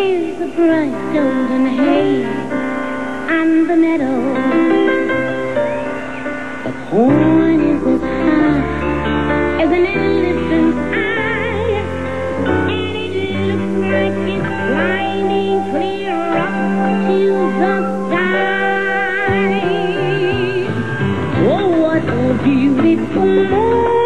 Is the bright golden hay and the meadow. The corn is as high as an elephant's eye, and it looks like it's climbing clear up to the sky. Oh, what a beautiful morning!